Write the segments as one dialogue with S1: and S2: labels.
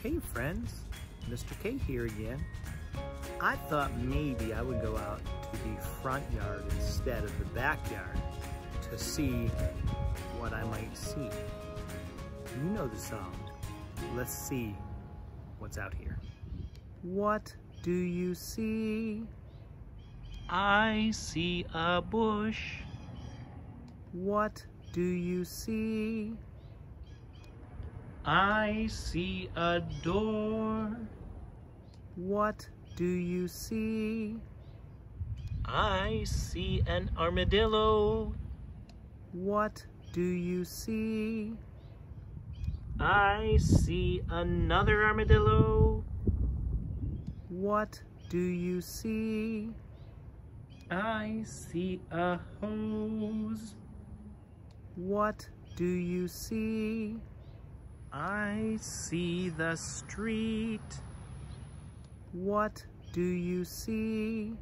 S1: Hey friends, Mr. K here again. I thought maybe I would go out to the front yard instead of the backyard to see what I might see. You know the song. Let's see what's out here. What do you see?
S2: I see a bush.
S1: What do you see?
S2: I see a door.
S1: What do you see?
S2: I see an armadillo.
S1: What do you see?
S2: I see another armadillo.
S1: What do you see?
S2: I see a hose.
S1: What do you see?
S2: I see the street.
S1: What do you see?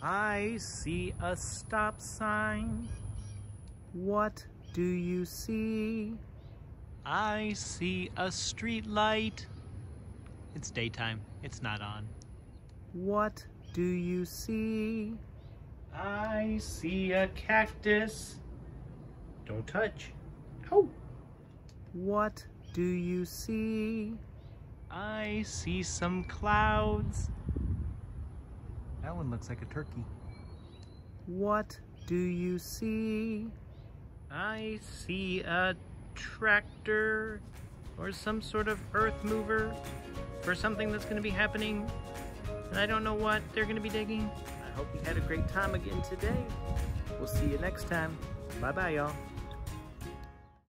S2: I see a stop sign.
S1: What do you see?
S2: I see a street light. It's daytime. It's not on.
S1: What do you see?
S2: I see a cactus. Don't touch. Oh.
S1: What do you see?
S2: I see some clouds. That one looks like a turkey.
S1: What do you see?
S2: I see a tractor or some sort of earth mover for something that's going to be happening and I don't know what they're going to be digging.
S1: I hope you had a great time again today. We'll see you next time. Bye-bye, y'all.